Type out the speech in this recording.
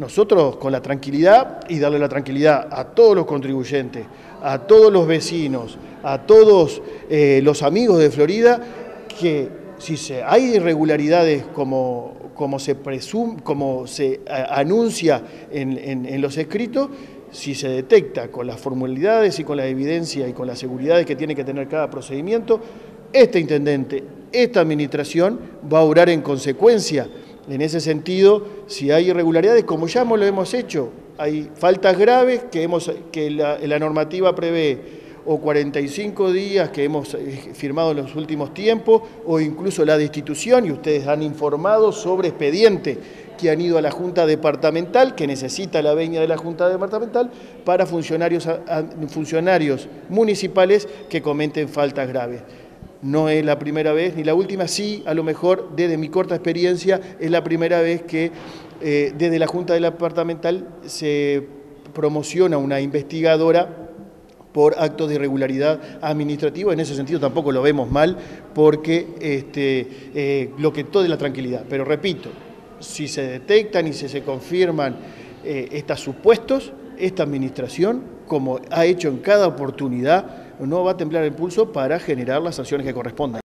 nosotros con la tranquilidad y darle la tranquilidad a todos los contribuyentes, a todos los vecinos, a todos eh, los amigos de Florida, que si hay irregularidades como, se, presume, como se anuncia en, los escritos, si se detecta con las formalidades y con la evidencia y con las seguridades que tiene que tener cada procedimiento, este intendente, esta administración va a orar en consecuencia. En ese sentido, si hay irregularidades, como ya lo hemos hecho, hay faltas graves que, hemos, que la, normativa prevé o 45 días que hemos eh, firmado en los últimos tiempos, o incluso la destitución, y ustedes han informado sobre expedientes que han ido a la Junta Departamental, que necesita la veña de la Junta Departamental, para funcionarios, funcionarios municipales que cometen faltas graves. No es la primera vez ni la última, sí, a lo mejor desde mi corta experiencia es la primera vez que eh, desde la Junta Departamental se promociona una investigadora por actos de irregularidad administrativa. En ese sentido tampoco lo vemos mal porque este, eh, lo que todo es la tranquilidad. Pero repito, si se detectan y si se confirman eh, estos supuestos, esta administración, como ha hecho en cada oportunidad, no va a temblar el pulso para generar las sanciones que correspondan.